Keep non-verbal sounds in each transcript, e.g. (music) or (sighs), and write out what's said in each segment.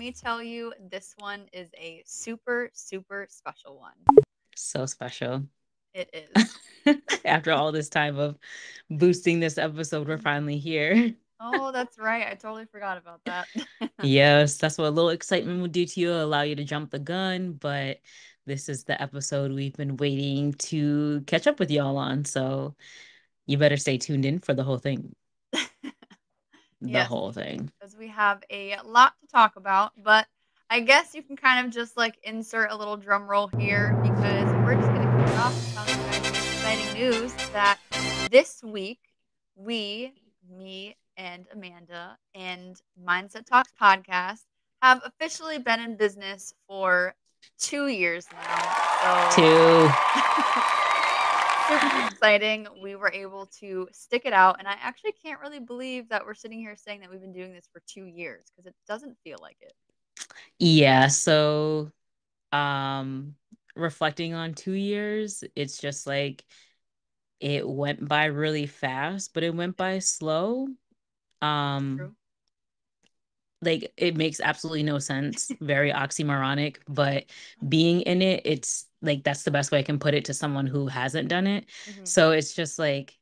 me tell you, this one is a super, super special one. So special. It (laughs) is. After all this time of boosting this episode, we're finally here. (laughs) Oh, that's right. I totally forgot about that. (laughs) yes, that's what a little excitement will do to you, allow you to jump the gun. But this is the episode we've been waiting to catch up with y'all on. So you better stay tuned in for the whole thing. The Yes. whole thing. Because we have a lot to talk about, but I guess you can kind of just like insert a little drum roll here because we're just going to kick it off and tell you guys some exciting news that this week we, me and Amanda and Mindset Talks podcast have officially been in business for two years now. So Two. (laughs) super exciting. We were able to stick it out, and I actually can't really believe that we're sitting here saying that we've been doing this for two years because it doesn't feel like it. Yeah, so um reflecting on two years, it's just like it went by really fast, but it went by slow. Um True. like it makes absolutely no sense, very oxymoronic, but being in it, it's like that's the best way I can put it to someone who hasn't done it. Mhm. So it's just like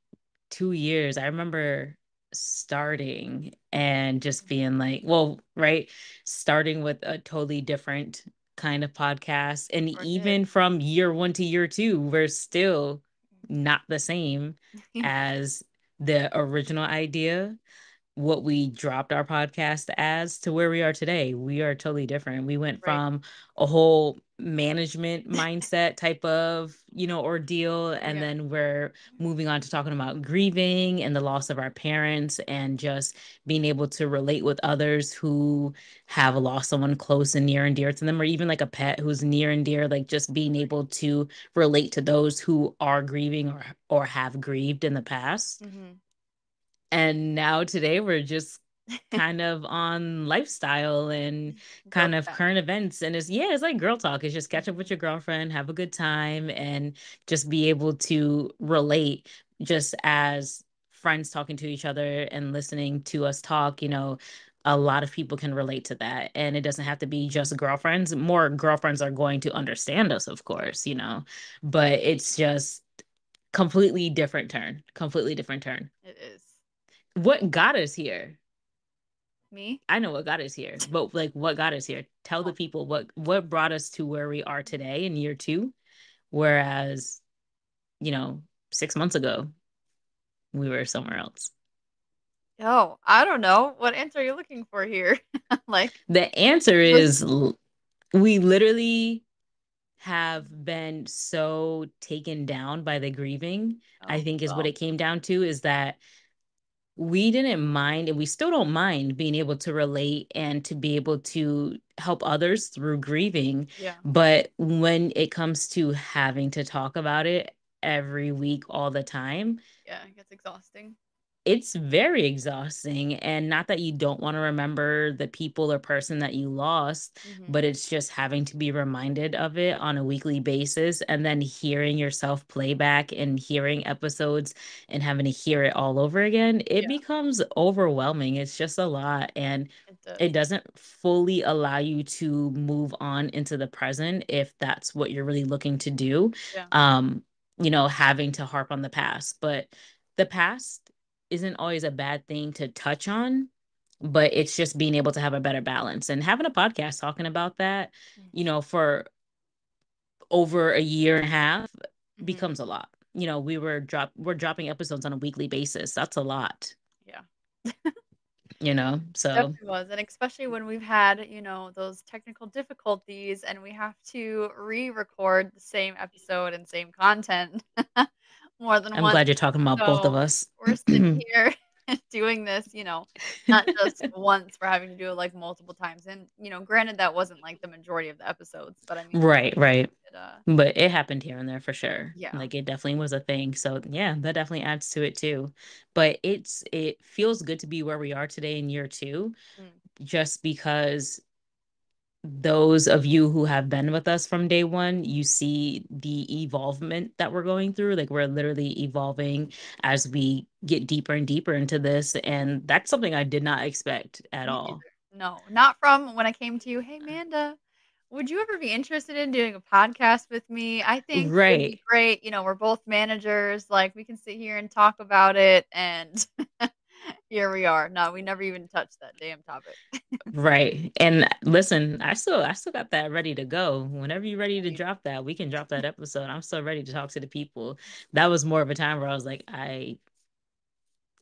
two years. I remember starting and just being like, well, right, starting with a totally different kind of podcast. And did. even from year one to year two, we're still not the same (laughs) as the original idea. What we dropped our podcast as to where we are today. We are totally different. We went Right. from a whole management mindset type of, you know, ordeal. And Yeah. then we're moving on to talking about grieving and the loss of our parents and just being able to relate with others who have lost someone close and near and dear to them, or even like a pet who's near and dear, like just being able to relate to those who are grieving or or have grieved in the past. Mhm. And now today we're just (laughs) kind of on lifestyle and kind Girl of current events. And it's yeah it's like girl talk. It's just catch up with your girlfriend have a good time and just be able to relate just as friends talking to each other and listening to us talk you know a lot of people can relate to that. And it doesn't have to be just girlfriends. More girlfriends are going to understand us of course you know but it's just completely different turn completely different turn. It is what got us here me. I know what got us here, but like what got us here? Tell the people what what brought us to where we are today in year two, whereas, you know, six months ago, we were somewhere else. Oh, I don't know. What answer are you looking for here? (laughs) like, The answer is we literally have been so taken down by the grieving. I oh, think is what it came down to is that we didn't mind and we still don't mind being able to relate and to be able to help others through grieving Yeah. But when it comes to having to talk about it every week, all the time, Yeah. It gets exhausting. It's very exhausting. And not that you don't want to remember the people or person that you lost, Mhm. but it's just having to be reminded of it on a weekly basis and then hearing yourself playback and hearing episodes and having to hear it all over again. It Yeah. becomes overwhelming. It's just a lot. And It does. it doesn't fully allow you to move on into the present if that's what you're really looking to do Yeah. um you know having to harp on the past but the past isn't always a bad thing to touch on but it's just being able to have a better balance and having a podcast talking about that you know for over a year and a half Mhm. becomes a lot you know we were drop we're dropping episodes on a weekly basis that's a lot Yeah. (laughs) you know so Definitely was. And especially when we've had, you know, those technical difficulties and we have to re record the same episode and same content (laughs) more than i'm once. glad you're talking about both of us We're sitting (clears throat) here (laughs) doing this, you know, not just (laughs) once, we're having to do it like multiple times. And, you know, granted, that wasn't like the majority of the episodes, but I mean, right right it, uh, but it happened here and there for sure Yeah. like it definitely was a thing so yeah that definitely adds to it too but it's it feels good to be where we are today in year two Mm. just because those of you who have been with us from day one you see the evolvement that we're going through. Like we're literally evolving as we get deeper and deeper into this. And that's something i did not expect at all. No, not from when I came to you, "Hey, Amanda, would you ever be interested in doing a podcast with me? I think it would be Right. great, you know, we're both managers, like, we can sit here and talk about it," and (laughs) here we are. No, we never even touched that damn topic. (laughs) Right. And listen, I still I still got that ready to go. Whenever you're ready to drop that, we can drop that episode. I'm still ready to talk to the people. That was more of a time where I was like, I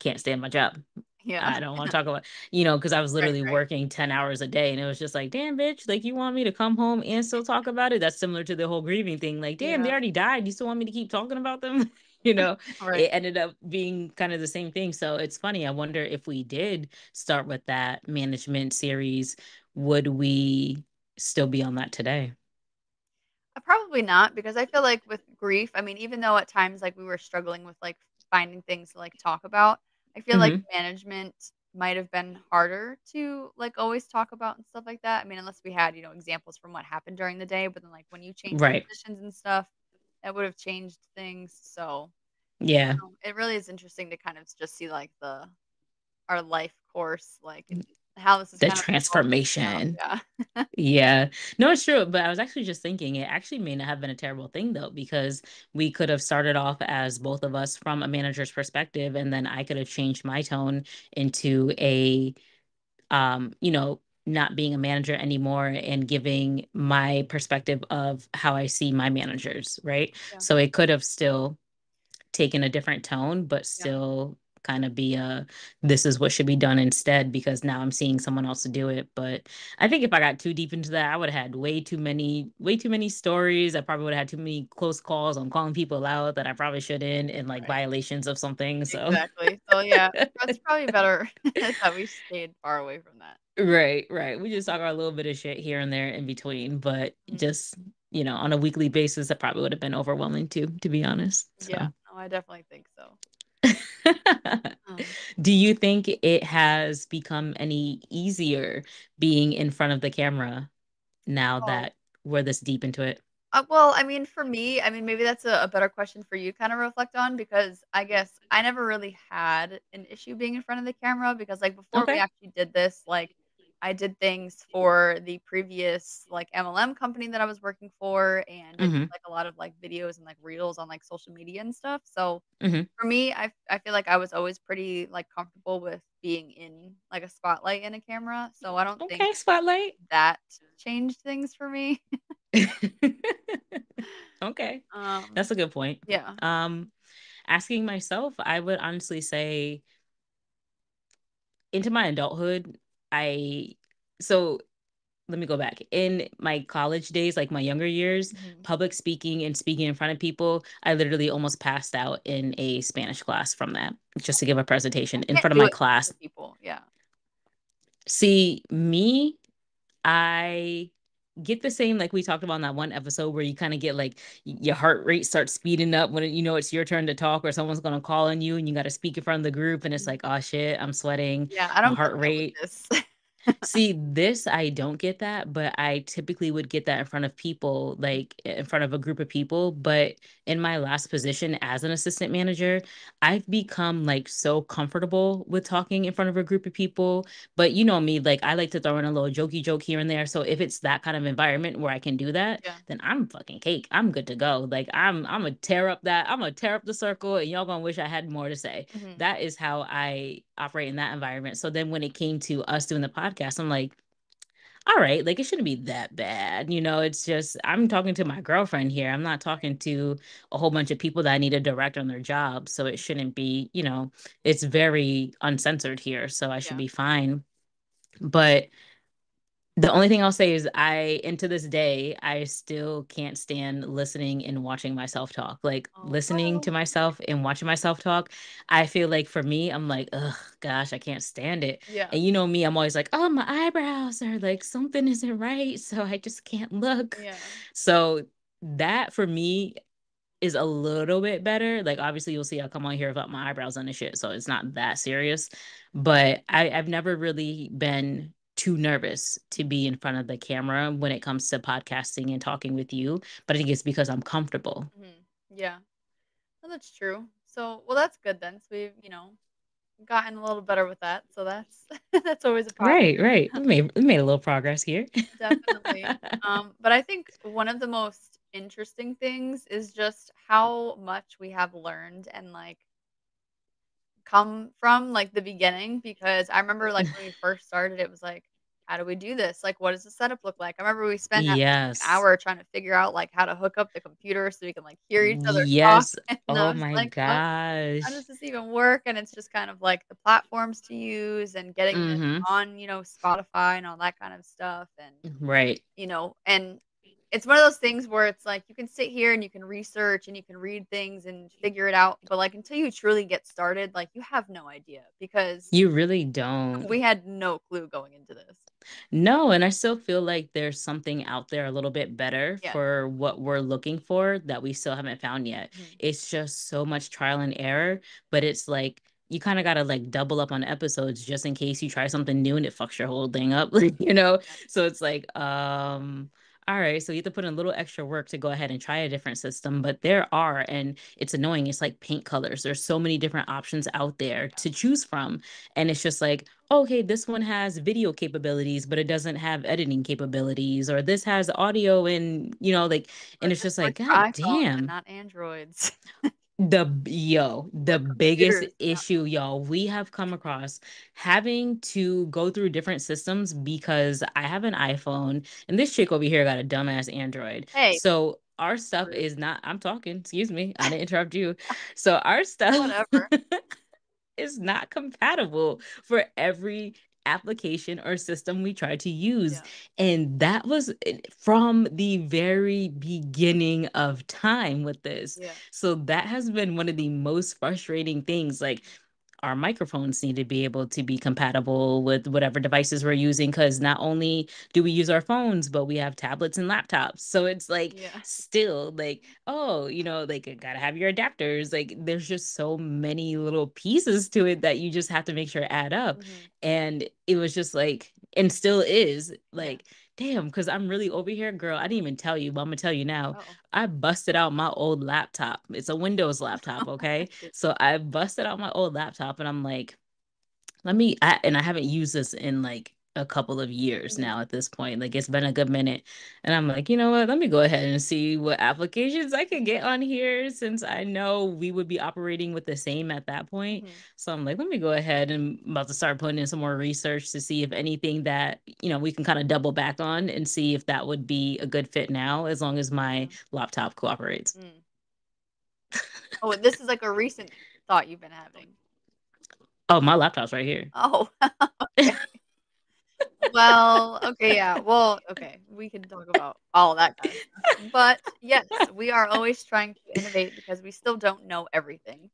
can't stand my job. Yeah. I don't want to talk about, you know, because I was (laughs) literally right. working 10 hours a day and it was just like, damn, bitch, like you want me to come home and still talk about it? That's similar to the whole grieving thing. Like, damn, they already died. You still want me to keep talking about them? (laughs) you know, (laughs) Right. it ended up being kind of the same thing. So it's funny. I wonder if we did start with that management series, would we still be on that today? Uh, probably not because I feel like with grief, I mean, even though at times, like, we were struggling with, like, finding things to, like, talk about, I feel like hmm management might have been harder to, like, always talk about and stuff like that. I mean, unless we had, you know, examples from what happened during the day, but then, like, when you change Right. positions and stuff, that would have changed things, so, Yeah. don't know, it really is interesting to kind of just see, like, the our life course, like, how this is The kind of evolving transformation. yeah. (laughs) Yeah. No, it's true, but I was actually just thinking it actually may not have been a terrible thing though, because we could have started off as both of us from a manager's perspective, and then I could have changed my tone into a um, you know, not being a manager anymore and giving my perspective of how I see my managers, right? Yeah, So it could have still taken a different tone, but still kind of be a this is what should be done instead because now I'm seeing someone else to do it. But I think if I got too deep into that, I would have had way too many, way too many stories. I probably would have had too many close calls on calling people out that I probably shouldn't and like right. violations of something. So Exactly. So, yeah, that's (laughs) probably better (laughs) that we stayed far away from that. right, right. We just talk about a little bit of shit here and there in between, but Mhm. just you know, on a weekly basis, that probably would have been overwhelming too, to be honest. Yeah, So no, I definitely think so. Um, (laughs) Do you think it has become any easier being in front of the camera now oh, that we're this deep into it? uh, well, I mean, for me, I mean, maybe that's a, a better question for you to kind of reflect on because I guess I never really had an issue being in front of the camera because, like, before we actually did this, like, I did things for the previous like MLM company that I was working for and did hmm like a lot of like videos and like reels on like social media and stuff. So hmm For me, I I feel like I was always pretty, like, comfortable with being in, like, a spotlight in a camera, so I don't think Okay, spotlight. that changed things for me. (laughs) okay, (laughs) Um, that's a good point. yeah. Um, asking myself, I would honestly say into my adulthood, I so let me go back. In my college days, like my younger years, Mhm. public speaking and speaking in front of people, I literally almost passed out in a Spanish class from that, just to give a presentation in front of my it in front class. people, yeah. See, me, I get the same like we talked about in that one episode where you kind of get like your heart rate starts speeding up when you know it's your turn to talk or someone's going to call on you and you got to speak in front of the group and it's Mhm. like oh shit i'm sweating Yeah, I don't heart rate. (laughs) See, this I don't get that, but I typically would get that in front of people, like in front of a group of people. But in my last position as an assistant manager, I've become like so comfortable with talking in front of a group of people. But you know me, like I like to throw in a little jokey joke here and there. So if it's that kind of environment where I can do that, Yeah. then I'm fucking cake. I'm good to go. Like I'm I'm gonna tear up that, I'm gonna tear up the circle and y'all gonna wish I had more to say Mhm. that is how I operate in that environment. So then when it came to us doing the podcast, I'm like, all right, like it shouldn't be that bad. You know, it's just I'm talking to my girlfriend here. I'm not talking to a whole bunch of people that I need to direct on their job. So it shouldn't be, you know, it's very uncensored here. So I should Yeah. be fine. But the only thing I'll say is I and to this day, I still can't stand listening and watching myself talk. Like Oh, listening no. to myself and watching myself talk, I feel like for me, I'm like, ugh, gosh, I can't stand it. Yeah. And you know me, I'm always like, oh, my eyebrows are like something isn't right. So I just can't look. Yeah. So that for me is a little bit better. Like obviously you'll see I come on here without my eyebrows on the shit. So it's not that serious. But I, I've never really been too nervous to be in front of the camera when it comes to podcasting and talking with you. But I think it's because I'm comfortable. Mhm. Yeah. Well, that's true. So, well, that's good then. So we've, you know gotten a little better with that, so that's (laughs) that's always a problem. Right, right. We made we made a little progress here. (laughs) Definitely. Um, but I think one of the most interesting things is just how much we have learned and, like come from, like, the beginning because I remember, like, when we (laughs) first started, it was like, "How do we do this? Like, what does the setup look like?" I remember we spent least an hour trying to figure out, like, how to hook up the computer so we can, like, hear each other Yes. (laughs) Oh my like, "What? How does this even work?" And it's just kind of like the platforms to use and getting Mhm. on, you know, Spotify and all that kind of stuff, and, Right. you know, and it's one of those things where it's like you can sit here and you can research and you can read things and figure it out, but, like, until you truly get started, like, you have no idea because You really don't. we had no clue going into this. No, and I still feel like there's something out there a little bit better Yeah. for what we're looking for that we still haven't found yet. Mhm. It's just so much trial and error, but it's like you kinda gotta, like, double up on episodes just in case you try something new and it fucks your whole thing up, like, (laughs) you know? So it's like, um, alright, so you have to put in a little extra work to go ahead and try a different system, but there are, and it's annoying, it's like paint colors. There's so many different options out there to choose from, and it's just like, "Okay, this one has video capabilities, but it doesn't have editing capabilities," or, "This has audio," and, you know, like and it's just like, for "God iPhones and damn." not Androids. (laughs) The yo, the biggest issue, y'all, we have come across having to go through different systems because I have an iPhone, and this chick over here got a dumbass Android. Hey. So, our stuff is not I'm talking, excuse me, I didn't interrupt you. So, our (laughs) stuff Whatever. (laughs) is not compatible for every application or system we try to use, Yeah. and that was eh from the very beginning of time with this. Yeah. So, that has been one of the most frustrating things, like, our microphones need to be able to be compatible with whatever devices we're using because not only do we use our phones, but we have tablets and laptops. So, it's like, Yeah. still, like, "Oh," you know, like, "You gotta have your adapters." Like, there's just so many little pieces to it that you just have to make sure add up, Mhm. and it was just like and still is, Yeah. "Damn," 'cause I'm really over here girl, I didn't even tell you, but Imma tell you now. Uh-oh. I busted out my old laptop. It's a Windows laptop, (laughs) okay? So, I busted out my old laptop, and I'm like, "Let me" I and I haven't used this in, like, a couple of years now at this point, like, it's been a good minute, and I'm like, "You know what? Let me go ahead and see what applications I can get on here," since I know we would be operating with the same at that point. Mhm. So, I'm like, "Let me go ahead and" I'm about to start putting in some more research to see if anything that, you know, we can kinda double back on and see if that would be a good fit now as long as my Mhm. laptop cooperates. Mm. Oh, this is, like, a recent thought you've been having? Oh, my laptop's right here. Oh. (laughs) Well, okay, yeah, well, okay, we can talk about all that kind of stuff, but, yes, (laughs) we are always trying to innovate because we still don't know everything.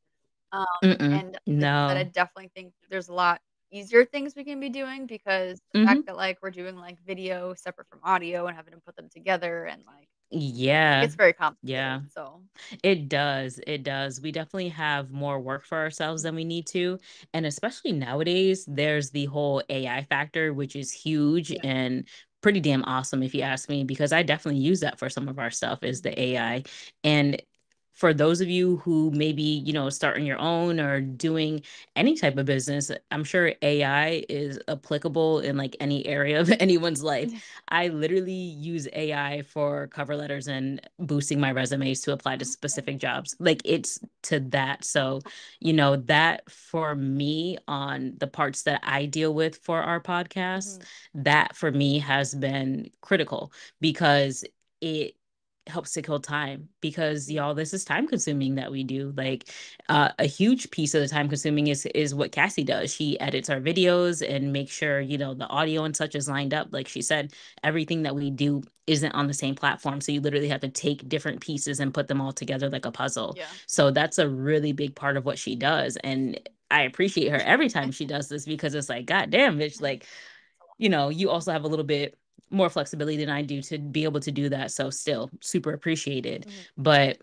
Um, and you I definitely think there's a lot easier things we can be doing because the fact Mhm. that, like, we're doing, like, video separate from audio and having to put them together and, like Yeah. It's very Yeah. so It does, it does. We definitely have more work for ourselves than we need to, and especially nowadays, there's the whole AI factor, which is huge Yeah. and pretty damn awesome if you ask me, because I definitely use that for some of our stuff is the AI. And for those of you who may be, you know, starting your own or doing any type of business, I'm sure AI is applicable in, like, any area of (laughs) anyone's life. I literally use AI for cover letters and boosting my resumes to apply to specific jobs. Like, it's to that. So, you know, that for me on the parts that I deal with for our podcast, Mhm. that for me has been critical because it helps to kill time because, y'all, this is time consuming that we do. Like, uh, a huge piece of the time consuming is is what Cassie does. She edits our videos and makes sure, you know, the audio and such is lined up. Like she said, everything that we do isn't on the same platform, so you literally have to take different pieces and put them all together like a puzzle. Yeah. So that's a really big part of what she does, and I appreciate her every time she does this because it's like, "God damn, bitch," like, you know, you also have a little bit more flexibility than I do to be able to do that, so still super appreciated. Mhm. But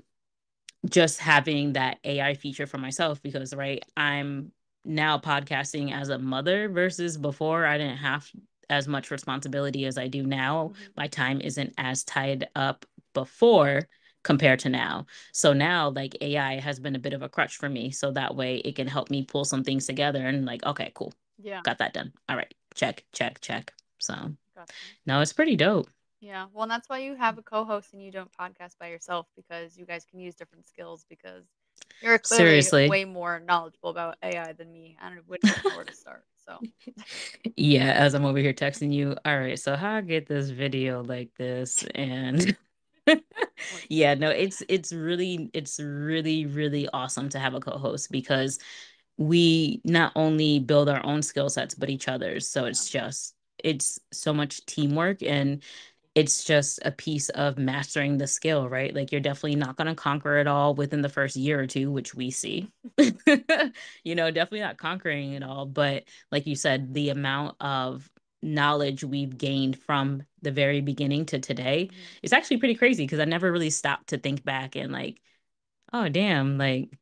just having that AI feature for myself because, right, I'm now podcasting as a mother versus before I didn't have as much responsibility as I do now. Mhm. My time isn't as tied up before compared to now. So now like AI has been a bit of a crutch for me. So that way it can help me pull some things together and like, okay, cool. Yeah. Got that done. All right. Check, check, check. So No, it's pretty dope. Yeah. Well, and that's why you have a co-host and you don't podcast by yourself because you guys can use different skills because you're clearly Seriously. way more knowledgeable about AI than me. I don't know where to (laughs) start. So Yeah, as I'm over here texting you. All right, so how I get this video like this and (laughs) yeah, no, it's it's really it's really really awesome to have a co-host because we not only build our own skill sets but each other's. So it's just it's so much teamwork and it's just a piece of mastering the skill, right? Like you're definitely not going to conquer it all within the first year or two, which we see. (laughs) you know, definitely not conquering it all, but like you said, the amount of knowledge we've gained from the very beginning to today Mhm. is actually pretty crazy because I never really stopped to think back and like, oh damn, like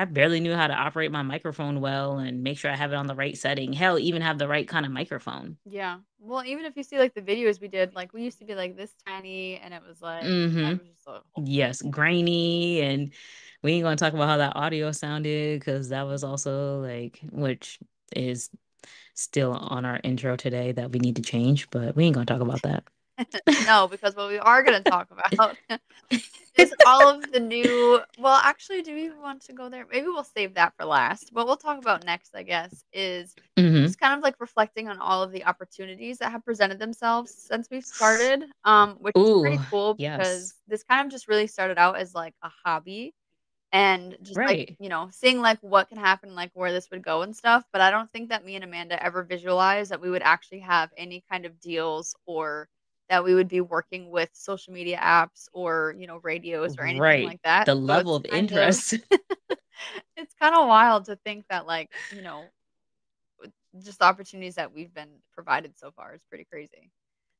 I barely knew how to operate my microphone well and make sure I have it on the right setting. Hell, even have the right kind of microphone. yeah. Well, even if you see like the videos we did, like we used to be like this tiny, and it was like that hmm was Yes, grainy, and we ain't gonna talk about how that audio sounded because that was also like, which is still on our intro today that we need to change, but we ain't gonna talk about that. (laughs) no, because what we are going to talk about (laughs) is all of the new. Well, actually, do we want to go there? Maybe we'll save that for last. What we'll talk about next, I guess, is hmm just kind of like reflecting on all of the opportunities that have presented themselves since we've started, um, which is pretty cool yes, because this kind of just really started out as like a hobby and just like you know seeing like what can happen like where this would go and stuff but i don't think that me and amanda ever visualized that we would actually have any kind of deals or that we would be working with social media apps or you know radios or anything right. like that The so level of kind of interest. (laughs) it's kind of wild to think that like you know just the opportunities that we've been provided so far is pretty crazy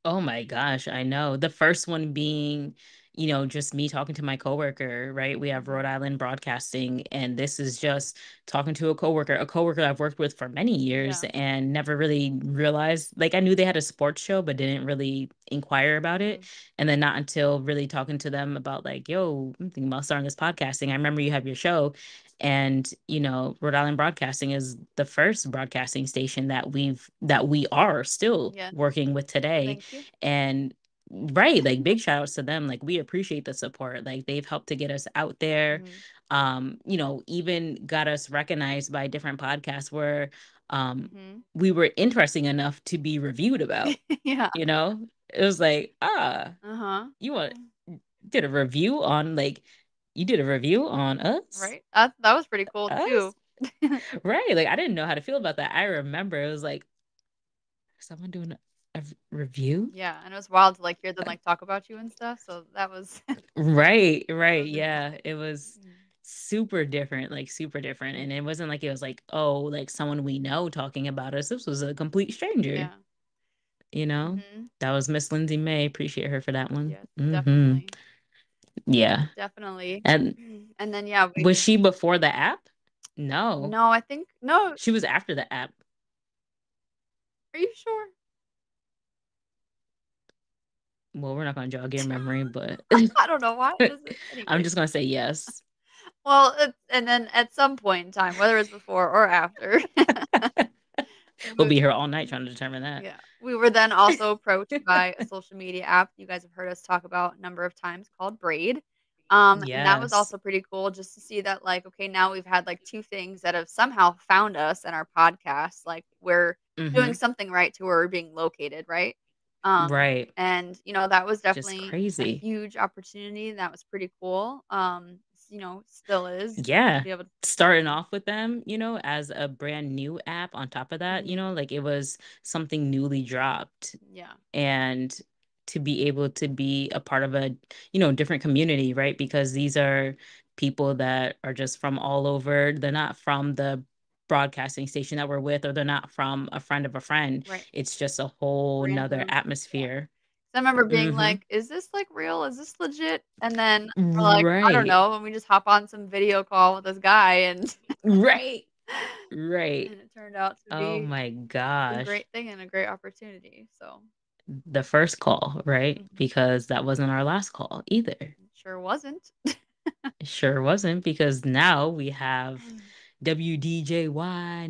Oh my gosh, I know. The first one being, you know, just me talking to my coworker, right? We have Rhode Island Broadcasting, and this is just talking to a coworker, a coworker I've worked with for many years yeah and never really realized, like I knew they had a sports show, but didn't really inquire about it. hmm And then not until really talking to them about like, yo, I'm thinking about starting this podcasting. I remember you have your show. And, you know, Rhode Island Broadcasting is the first broadcasting station that we've that we are still yes working with today and right like big shout outs to them like we appreciate the support like they've helped to get us out there hmm um you know even got us recognized by different podcasts where um hmm we were interesting enough to be reviewed about (laughs) yeah. you know? It was like ah uh-huh. you want did a review on like you did a review on us? Right? That that was pretty cool too. (laughs) right like i didn't know how to feel about that. I remember it was like someone doing a review Yeah, and it was wild to like hear them like talk about you and stuff. So that was (laughs) Right, right. Yeah. It was Mhm. super different, like super different. And it wasn't like it was like, oh, like someone we know talking about us. This was a complete stranger, Yeah. you know? hmm That was Miss Lindsay May. Appreciate her for that one. Yes, hmm definitely, Yeah. definitely. And (clears throat) And then yeah, we was she before the app? No. no, I think no. She was after the app. Are you sure? Well, we're not gonna jog your memory, (laughs) but (laughs) I don't know why. It? (laughs) I'm just gonna say yes. Well, it, and then at some point in time, whether it's before or after, We'll be here all night trying to determine that. Yeah. We were then also approached by a social media app you guys have heard us talk about a number of times called Braid. Um, and that was also pretty cool just to see that like, okay, now we've had like two things that have somehow found us in our podcast. Like we're doing Mhm. something right to where we're being located, right? Um, Right. and you know, that was Just definitely a crazy. huge opportunity. That was pretty cool. Um, you know, still is Yeah. be able to starting off with them, you know, as a brand new app on top of that, you Mhm. know, like it was something newly dropped yeah. and to be able to be a part of a, you know, different community, right? Because these are people that are just from all over. They're not from the broadcasting station that we're with, or they're not from a friend of a friend. Right. It's just a whole nother Random. Yeah. atmosphere. I remember being Mhm. like, "Is this like real? Is this legit?" And then we're like, "I don't know." And we just hop on some video call with this guy, and (laughs) Right. Right. and it turned out to Oh be oh my a great thing and a great opportunity. So the first call, right? Mhm. Because that wasn't our last call either. Sure wasn't. (laughs) Sure wasn't because now we have WDJY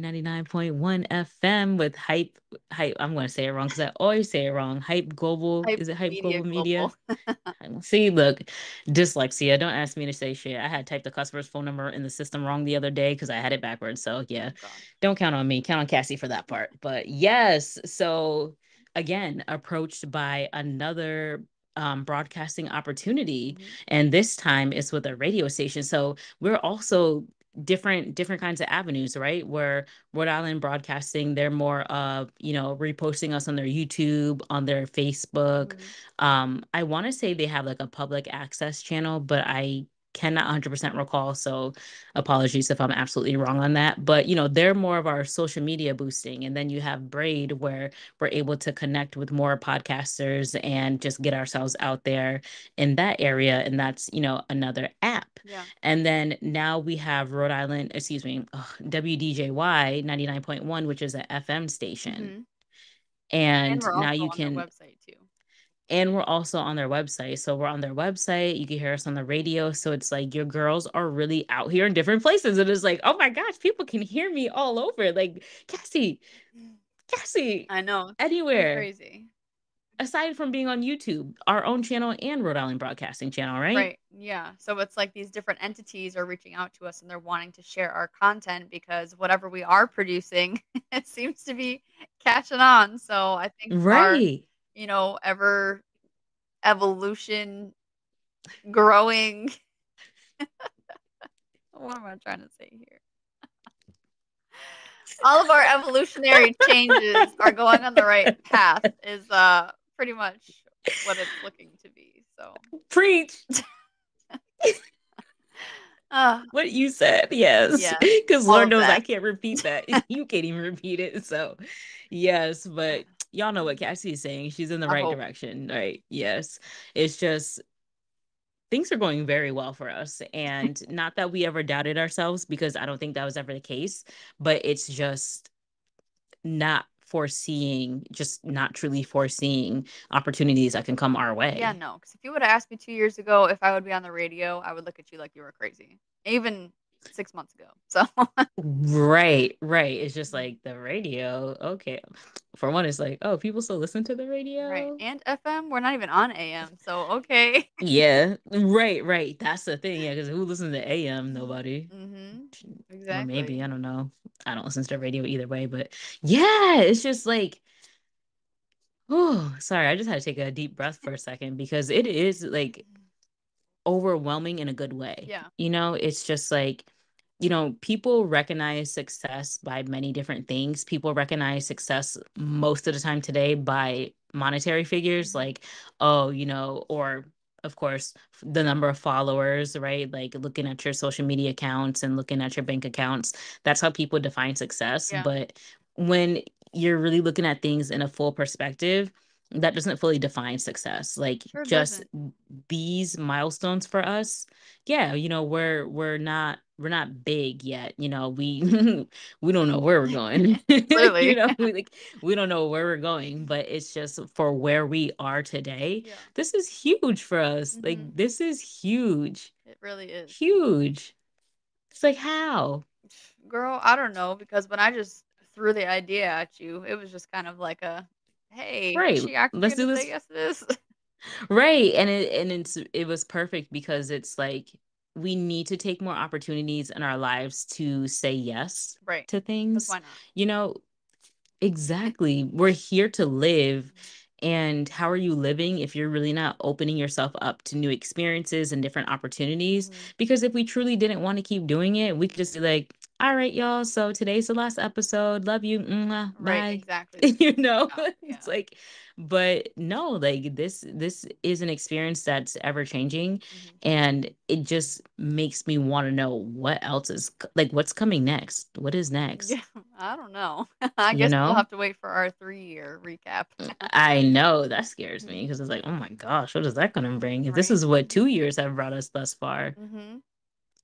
99.1 FM with Hype Hype. I'm going to say it wrong because I always say it wrong. Hype Global. Hype is it Hype Media Global Media? Global. (laughs) See, look, dyslexia. Don't ask me to say shit. I had typed the customer's phone number in the system wrong the other day because I had it backwards. So yeah, Oh, don't count on me. Count on Cassie for that part. But yes, so again, approached by another um, broadcasting opportunity, Mhm. and this time it's with a radio station. So we're also different different kinds of avenues right where rhode island broadcasting they're more of you know reposting us on their youtube on their facebook Mhm. um i want to say they have like a public access channel but i cannot 100% recall so apologies if i'm absolutely wrong on that but you know they're more of our social media boosting and then you have braid where we're able to connect with more podcasters and just get ourselves out there in that area and that's you know another app Yeah. and then now we have Rhode Island, excuse me, ugh, WDJY 99.1, which is an FM station. Mhm. And, And now you can, website too. And we're also on their website. So we're on their website. You can hear us on the radio. So it's like your girls are really out here in different places. And it's like, oh my gosh, people can hear me all over. Like, Cassie, Cassie, I know. it's anywhere Crazy. aside from being on YouTube, our own channel and Rhode Island Broadcasting Channel, right? Right. Yeah. So it's like these different entities are reaching out to us and they're wanting to share our content because whatever we are producing, (laughs) it seems to be catching on. So I think Right. You know, ever evolution growing. (laughs) what am I trying to say here? All of our evolutionary changes are going on the right path is uh pretty much what it's looking to be. So Preach. (laughs) uh, what you said yes Yes, (laughs) because all lord knows i can't repeat that you can't even repeat it so yes but y'all know what cassie is saying she's in the I right hope. direction right yes it's just things are going very well for us and (laughs) not that we ever doubted ourselves because i don't think that was ever the case but it's just not foreseeing just not truly foreseeing opportunities that can come our way Yeah, no. Because if you would have asked me two years ago if I would be on the radio, I would look at you like you were crazy. Even six months ago. (laughs) So Right, right. It's just like the radio. Okay. For one, it's like, oh, people still listen to the radio. right. And FM, we're not even on AM. So okay. Yeah, right, right. That's the thing. Yeah, because who listens to AM? Nobody. Mm-hmm. Or Exactly. maybe, I don't know. I don't listen to the radio either way, but yeah, it's just like, oh, (sighs) sorry. I just had to take a deep breath for a second because it is like overwhelming in a good way. Yeah. You know, it's just like, you know, people recognize success by many different things. People recognize success most of the time today by monetary figures, Mhm. like, oh, you know, or of course, the number of followers, right? Like looking at your social media accounts and looking at your bank accounts. That's how people define success. Yeah. But when you're really looking at things in a full perspective, that doesn't fully define success. Like Sure just doesn't. these milestones for us yeah you know we're we're not we're not big yet you know we (laughs) we don't know where we're going (laughs) you know (laughs) we like we don't know where we're going but it's just for where we are today Yeah. this is huge for us Mhm. like this is huge It really is. huge it's like how Girl, I don't know because when I just threw the idea at you, it was just kind of like a, hey, Right, let's do this. say yes to this? right and it and it's it was perfect because it's like we need to take more opportunities in our lives to say yes right. to things why not? you know exactly we're here to live mm-hmm. And how are you living if you're really not opening yourself up to new experiences and different opportunities? Mhm. because if we truly didn't want to keep doing it we could just be like all right y'all so today's the last episode. Love you. Mwah, Right, bye. exactly. (laughs) you know? Yeah, (laughs) it's like but no like this this is an experience that's ever changing Mhm. and it just makes me want to know what else is like what's coming next what is next Yeah, (laughs) I don't know. (laughs) I You guess know? we'll have to wait for our three year recap. i know that scares (laughs) me because it's like oh my gosh what is that going to bring if this is what two years have brought us thus far hmm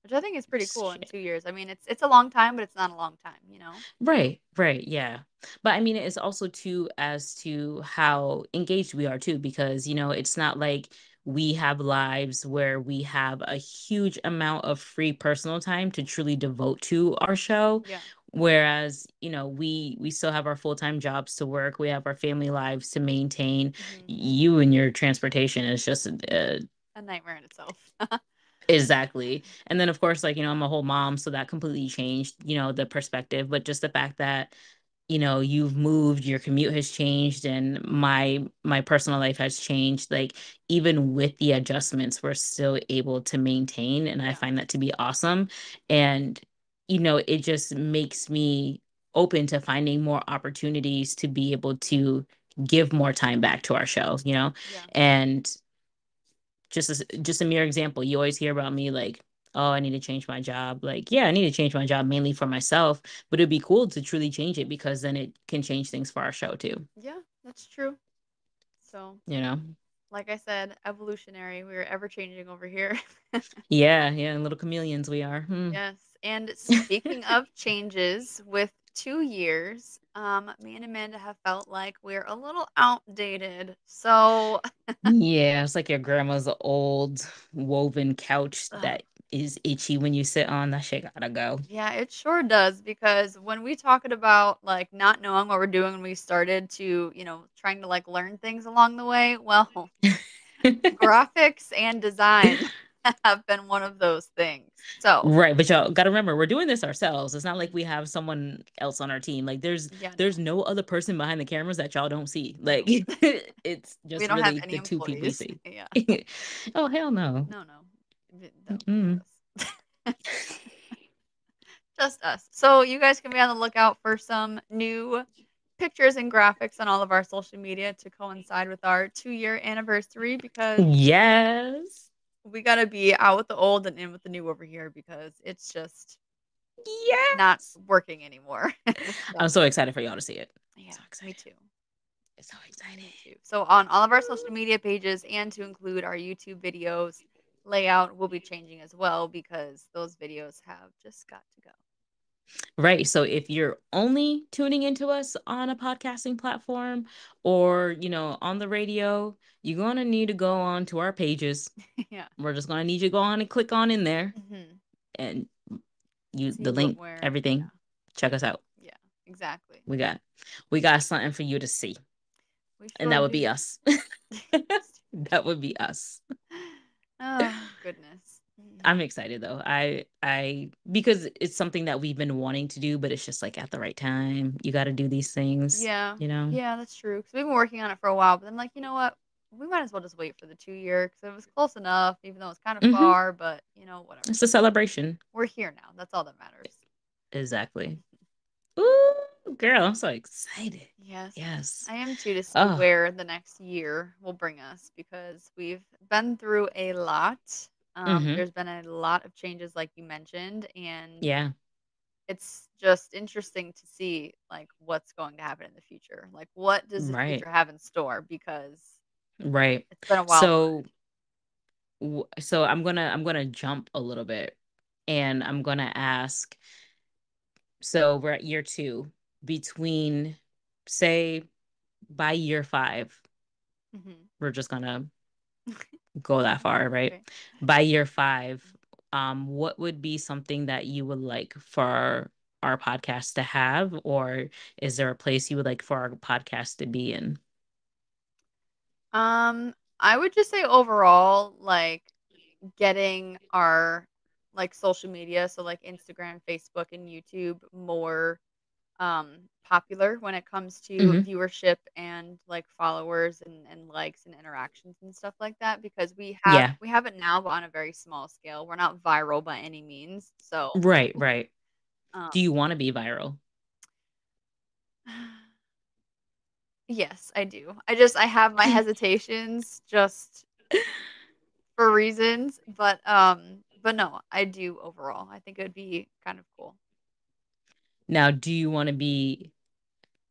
which I think is pretty cool in 2 years. I mean, it's it's a long time, but it's not a long time, you know? Right, right, yeah. But I mean, it's also too as to how engaged we are too, because, you know, it's not like we have lives where we have a huge amount of free personal time to truly devote to our show. Yeah. Whereas, you know, we we still have our full-time jobs to work, we have our family lives to maintain. Mhm. You and your transportation is just, uh A nightmare in itself. (laughs) Exactly. And then, of course, like, you know, I'm a whole mom, so that completely changed, you know, the perspective. But just the fact that, you know, you've moved, your commute has changed, and my my personal life has changed. Like, even with the adjustments, we're still able to maintain, and I find that to be awesome. And, you know, it just makes me open to finding more opportunities to be able to give more time back to our show, you know? Yeah. And just as just a mere example, you always hear about me like, "Oh, I need to change my job." Like, yeah, I need to change my job mainly for myself, but it'd be cool to truly change it because then it can change things for our show too, Yeah, that's true. So, you know? like I said, evolutionary, we're ever changing over here. (laughs) Yeah, yeah, little chameleons we are. Hmm. Yes, and speaking of changes, with 2 years, um, me and Amanda have felt like we're a little outdated. So Yeah, it's like your grandma's old woven couch Ugh. that is itchy when you sit on. That shit gotta go. Yeah, it sure does because when we talking about, like, not knowing what we're doing when we started to, you know, trying to, like, learn things along the way, well, (laughs) graphics and design (laughs) have been one of those things. So Right, but y'all gotta remember, we're doing this ourselves. It's not like we have someone else on our team. Like, there's Yeah, there's no other person behind the cameras that y'all don't see. Like, (laughs) it's We just don't have really any the 2 people you see. (laughs) Yeah. Oh, hell no. No, no. Us. Just us. So you guys can be on the lookout for some new pictures and graphics on all of our social media to coincide with our two-year anniversary because Yes. We gotta be out with the old and in with the new over here because it's just yeah not working anymore. (laughs) I'm So so excited for y'all to see it. Yeah, So me excited. too. It's so excited. Too. So on all of our social media pages and to include our YouTube videos, layout will be changing as well because those videos have just got to go. Right. So if you're only tuning into us on a podcasting platform or, you know, on the radio, you're going to need to go on to our pages. (laughs) Yeah. We're just going to need you to go on and click on in there Mhm. and you See the link, we're everything. yeah. Check us out. Yeah, exactly. We got we got something for you to see. We And that would be do. us. (laughs) (laughs) that would be us. Oh, goodness. Mm. I'm excited though. I I because it's something that we've been wanting to do, but it's just like at the right time. You got to do these things, Yeah. you know. Yeah, that's true. Cause we've been working on it for a while, but then, like, you know what? We might as well just wait for the 2 year because it was close enough, even though it's kind of Mhm. far, but, you know, whatever. It's a celebration. We're here now. That's all that matters. Exactly. (laughs) Ooh, girl, I'm so excited. Yes. Yes. I am too to see Oh, where the next year will bring us because we've been through a lot. Um, mhm. there's been a lot of changes, like you mentioned, and Yeah, it's just interesting to see like what's going to happen in the future. Like, what does the right. future have in store? Because Right. it's been a wild So w- so I'm going to I'm going to jump a little bit and I'm going to ask so we're at year 2 between say by year 5 Mhm. we're just going to go that far, right? By year 5 um what would be something that you would like for our podcast to have or is there a place you would like for our podcast to be in? Um, I would just say overall, like getting our like social media, so like Instagram, Facebook, and YouTube more um popular when it comes to Mhm. viewership and like followers and, and likes and interactions and stuff like that because we have Yeah. we have it now but on a very small scale. We're not viral by any means. So Right, right. um Do you want to be viral? yes, I do. I just I have my (laughs) hesitations just for reasons, but um but no, I do overall. I think it would be kind of cool. Now, do you want to be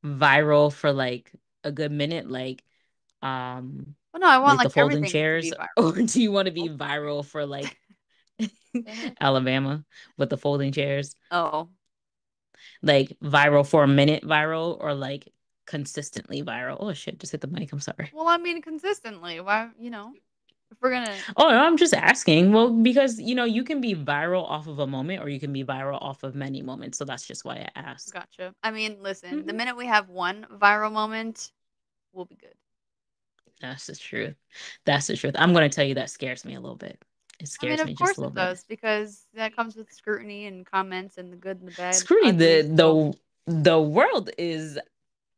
viral for like a good minute like um Well no, I want like the folding everything to be chairs (laughs) or do you want to be viral for like (laughs) (laughs) Alabama with the folding chairs. Oh. Like viral for a minute viral or like consistently viral. Oh shit, just hit the mic. I'm sorry. Well, I mean consistently. Why, you know, if we're gonna Oh, no, I'm just asking. Well, because you know, you can be viral off of a moment or you can be viral off of many moments. So that's just why I asked. Gotcha. I mean, listen, the Mhm. minute we have one viral moment, we'll be good. That's the truth. That's the truth. I'm gonna tell you that scares me a little bit. It I scares mean, me of just course a little it bit. does because that comes with scrutiny and comments and the good and the bad. Scrutiny, the the the world is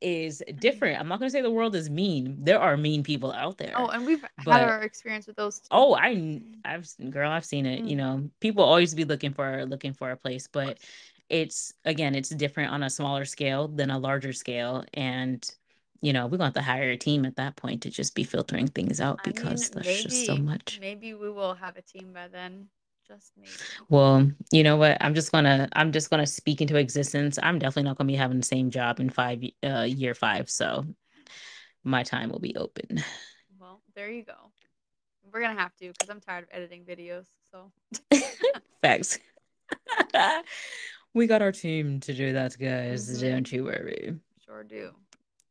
is Mm-hmm. different. I'm not gonna say the world is mean. There are mean people out there. Oh, and we've had our experience with those. Too. Oh, I I've s- girl, I've seen it. You Mm. know, people always be looking for looking for a place, but it's again, it's different on a smaller scale than a larger scale, and you know, we're gonna have to hire a team at that point to just be filtering things out I mean, because there's just so much. Maybe we will have a team by then. Just maybe. Well, you know what? I'm just gonna I'm just gonna speak into existence. I'm definitely not gonna be having the same job in five uh year five, so my time will be open. Well, there you go. We're gonna have to because I'm tired of editing videos. So (laughs) Facts. (laughs) we got our team to do that, guys. Mhm. Don't you worry. sure do.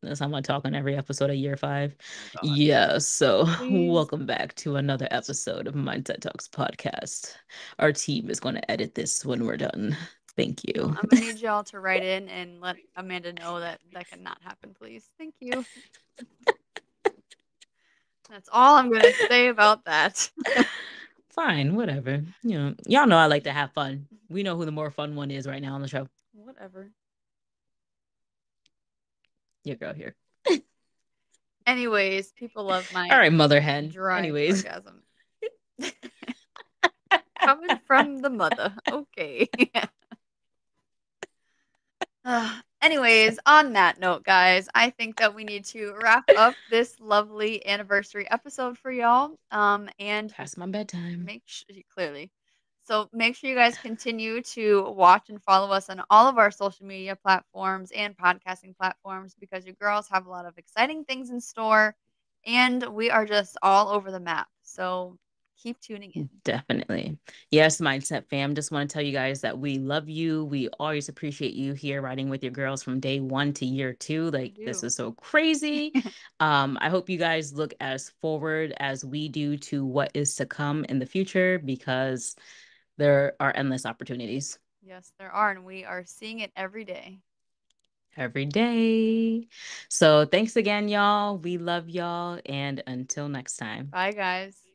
That's how I talk on every episode of year five. Oh, God. Yeah, so (laughs) Please. welcome back to another episode of Mindset Talks podcast. Our team is going to edit this when we're done. Thank you. I'm gonna need y'all to write in and let Amanda know that that cannot happen, please. Thank you. (laughs) That's all I'm gonna say about that. (laughs) Fine, whatever. You know, y'all know I like to have fun. We know who the more fun one is right now on the show. Whatever. Your girl here. Anyways, people love my All right, mother hen. dry Anyways, sarcasm. (laughs) Coming from the mother. Okay. (laughs) Uh, anyways, on that note, guys, I think that we need to wrap up this lovely anniversary episode for y'all. Um, and past my bedtime. make sure clearly. So make sure you guys continue to watch and follow us on all of our social media platforms and podcasting platforms because your girls have a lot of exciting things in store and we are just all over the map. So keep tuning in. Definitely. Yes, Mindset fam. Just want to tell you guys that we love you. We always appreciate you here riding with your girls from day one to year two. Like this is so (laughs) crazy. um, I hope you guys look as forward as we do to what is to come in the future because there are endless opportunities Yes, there are, and we are seeing it every day. every day. So thanks again, y'all. We love y'all. And until next time. Bye, guys.